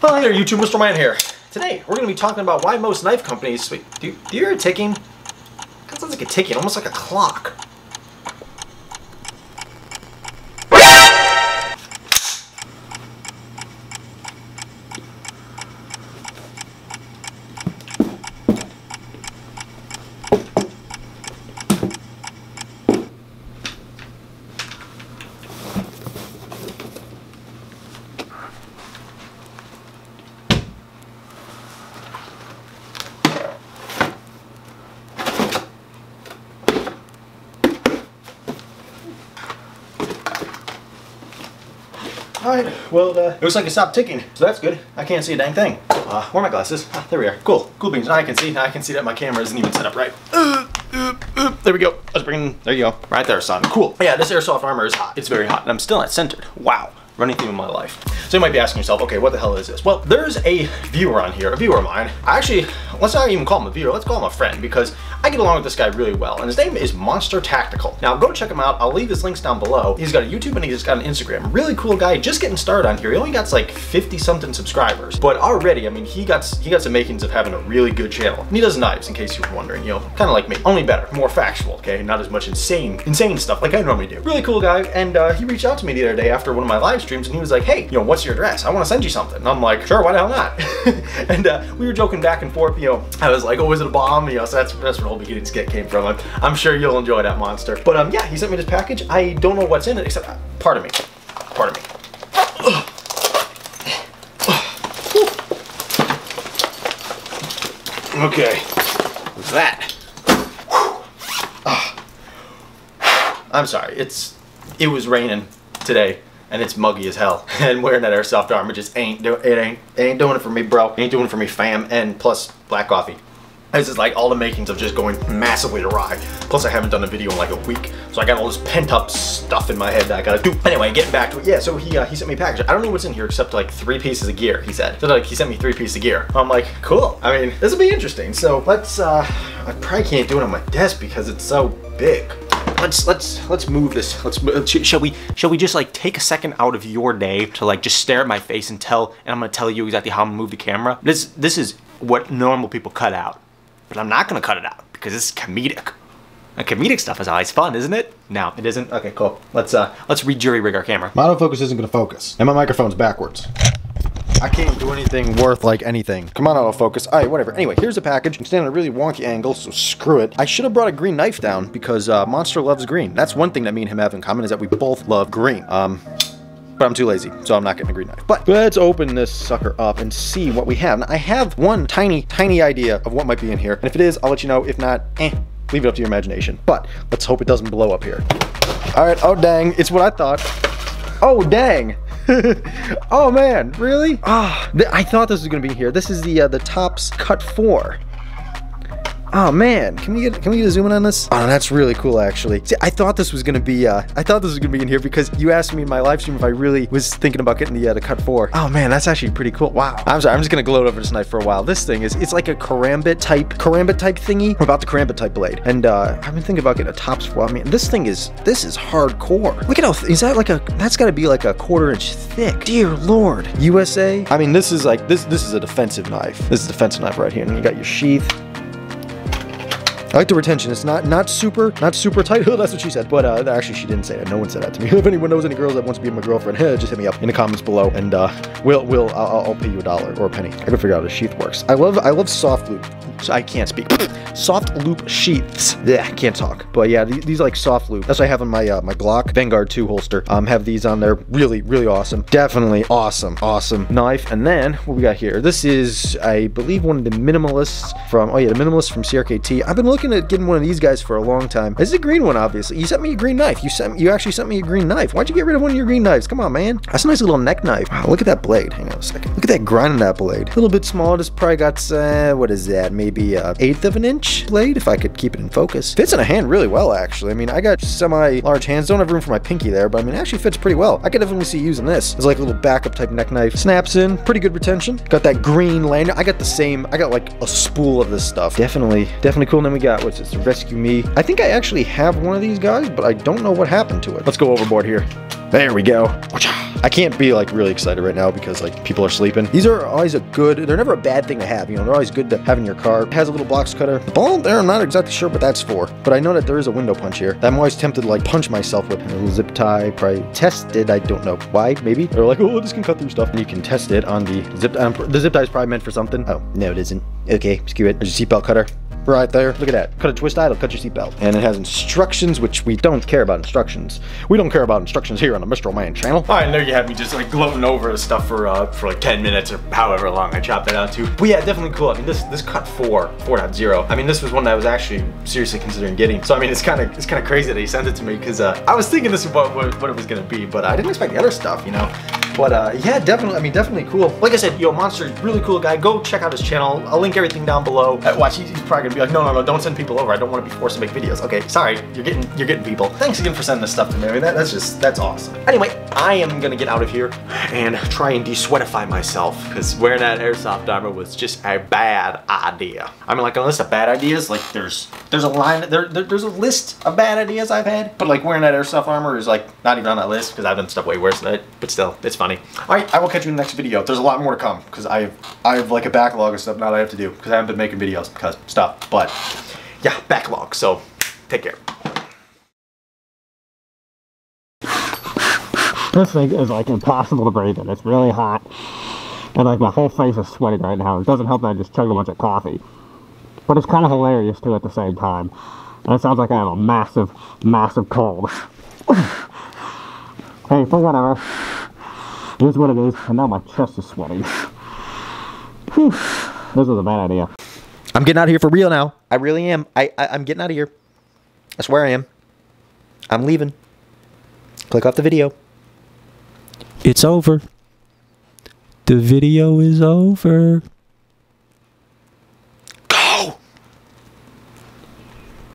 Hi there, YouTube. Mr. Man here. Today, we're going to be talking about why most knife companies... Wait, do, do you hear it ticking? That sounds like a ticking, almost like a clock. Alright, well, uh, looks like it stopped ticking, so that's good. I can't see a dang thing. Uh, where are my glasses? Ah, there we are. Cool. Cool beans. Now I can see. Now I can see that my camera isn't even set up right. Uh, uh, uh, there we go. Let's bring There you go. Right there, son. Cool. Yeah, this airsoft armor is hot. It's very hot, and I'm still not centered. Wow running theme my life. So you might be asking yourself, okay, what the hell is this? Well, there's a viewer on here, a viewer of mine. I actually, let's not even call him a viewer, let's call him a friend because I get along with this guy really well, and his name is Monster Tactical. Now, go check him out. I'll leave his links down below. He's got a YouTube and he's got an Instagram. Really cool guy, just getting started on here. He only got like 50 something subscribers, but already, I mean, he got he got some makings of having a really good channel. And he does knives, in case you were wondering, you know, kind of like me, only better, more factual, okay? Not as much insane, insane stuff like I normally do. Really cool guy, and uh, he reached out to me the other day after one of my live streams, and he was like, hey, you know, what's your address? I want to send you something. And I'm like, sure, why the hell not? and uh, we were joking back and forth, you know, I was like, oh, is it a bomb? You know, so that's, that's whole beginning skit came from. I'm, I'm sure you'll enjoy that monster. But um, yeah, he sent me this package. I don't know what's in it, except, uh, pardon me, pardon me. Okay, that. I'm sorry, it's, it was raining today and it's muggy as hell. And wearing that airsoft armor just ain't do it ain't it ain't doing it for me, bro. Ain't doing it for me, fam. And plus black coffee. This is like all the makings of just going massively awry. Plus I haven't done a video in like a week. So I got all this pent up stuff in my head that I gotta do. Anyway, getting back to it. Yeah, so he uh, he sent me a package. I don't know what's in here except like three pieces of gear, he said. So like he sent me three pieces of gear. I'm like, cool. I mean, this will be interesting. So let's, uh, I probably can't do it on my desk because it's so big let's let's let's move this. Let's uh, shall we shall we just like take a second out of your day to like just stare at my face and tell and I'm gonna tell you exactly how I'm gonna move the camera. This this is what normal people cut out, but I'm not gonna cut it out because it's comedic. And comedic stuff is always fun, isn't it? No, it isn't. Okay, cool. Let's uh let's re-jury rig our camera. My autofocus isn't gonna focus, and my microphone's backwards. I can't do anything worth like anything. Come on, autofocus. All right, whatever. Anyway, here's a package. I'm standing at a really wonky angle, so screw it. I should have brought a green knife down because uh, Monster loves green. That's one thing that me and him have in common is that we both love green. Um, but I'm too lazy, so I'm not getting a green knife. But let's open this sucker up and see what we have. Now, I have one tiny, tiny idea of what might be in here. And if it is, I'll let you know. If not, eh, leave it up to your imagination. But let's hope it doesn't blow up here. All right, oh dang, it's what I thought. Oh dang. oh man, really? Ah, oh, I thought this was gonna be here. This is the uh, the Tops Cut 4. Oh man, can we get can we get a zoom in on this? Oh, that's really cool actually. See, I thought this was gonna be uh, I thought this was gonna be in here because you asked me in my live stream if I really was thinking about getting the uh, the cut four. Oh man, that's actually pretty cool. Wow. I'm sorry, I'm just gonna gloat over this knife for a while. This thing is it's like a karambit type karambit type thingy about the karambit type blade, and uh, I've been thinking about getting a top four. I mean, this thing is this is hardcore. Look at how is that like a that's got to be like a quarter inch thick. Dear Lord, USA. I mean, this is like this this is a defensive knife. This is a defensive knife right here, and you got your sheath. I like the retention. It's not not super, not super tight. Oh, that's what she said. But uh, actually, she didn't say that. No one said that to me. if anyone knows any girls that wants to be my girlfriend, just hit me up in the comments below, and uh, we'll we'll I'll, I'll pay you a dollar or a penny. I gotta figure out how the sheath works. I love I love soft loop. I can't speak. soft loop sheaths. Yeah, I can't talk. But yeah, these, these like soft loop. That's what I have on my uh, my Glock Vanguard 2 holster. Um, have these on there. Really, really awesome. Definitely awesome, awesome knife. And then what we got here? This is, I believe, one of the minimalists from. Oh yeah, the minimalist from CRKT. I've been looking at getting one of these guys for a long time. This is a green one, obviously. You sent me a green knife. You sent you actually sent me a green knife. Why'd you get rid of one of your green knives? Come on, man. That's a nice little neck knife. Wow, look at that blade. Hang on a second. Look at that grind on that blade. A little bit small. This probably got uh, what is that? Maybe a eighth of an inch blade if I could keep it in focus. Fits in a hand really well, actually. I mean, I got semi-large hands. Don't have room for my pinky there, but I mean, it actually fits pretty well. I could definitely see using this It's like a little backup type neck knife. Snaps in, pretty good retention. Got that green lanyard. I got the same. I got like a spool of this stuff. Definitely, definitely cool. And then we got, what's this, ResQMe. I think I actually have one of these guys, but I don't know what happened to it. Let's go overboard here. There we go. I can't be like really excited right now because like people are sleeping. These are always a good, they're never a bad thing to have. You know, they're always good to have in your car. It has a little box cutter. The ball there, I'm not exactly sure what that's for, but I know that there is a window punch here. I'm always tempted to like punch myself with a little zip tie. Probably tested. I don't know why. Maybe they're like, oh, this can cut through stuff, and you can test it on the zip. Um, the zip tie is probably meant for something. Oh no, it isn't. Okay, screw it. There's a seatbelt cutter right there. Look at that. Cut a twist it'll cut your seatbelt. And it has instructions, which we don't care about instructions. We don't care about instructions here on the Mr. Man channel. All right, there you have me just like gloating over the stuff for uh, for like 10 minutes or however long I chopped that out to. But yeah, definitely cool. I mean, this this cut 4, 4.0. I mean, this was one that I was actually seriously considering getting. So I mean, it's kind of it's kind of crazy that he sent it to me because uh, I was thinking this is what, what it was gonna be, but I didn't expect the other stuff, you know. But uh, yeah, definitely, I mean, definitely cool. Like I said, yo, Monster, really cool guy. Go check out his channel. I'll link everything down below. Uh, watch, he's, probably gonna be like, no, no, no, don't send people over. I don't want to be forced to make videos. Okay, sorry, you're getting you're getting people. Thanks again for sending this stuff to me. I mean, that, that's just, that's awesome. Anyway, I am gonna get out of here and try and de-sweatify myself because wearing that airsoft armor was just a bad idea. I mean, like on a list of bad ideas, like there's there's a line, there, there there's a list of bad ideas I've had, but like wearing that airsoft armor is like not even on that list because I've done stuff way worse than it, but still, it's funny. All right, I will catch you in the next video. There's a lot more to come because I have, I have like a backlog of stuff now that I have to do because I haven't been making videos because stuff. But yeah, backlog. So take care. This thing is like impossible to breathe in. It's really hot. And like my whole face is sweating right now. It doesn't help that I just chugged a bunch of coffee. But it's kind of hilarious too at the same time. And it sounds like I have a massive, massive cold. hey, for whatever. It is what it is, and now my chest is sweating. Whew. This is a bad idea. I'm getting out of here for real now. I really am. I, I I'm getting out of here. I swear I am. I'm leaving. Click off the video. It's over. The video is over.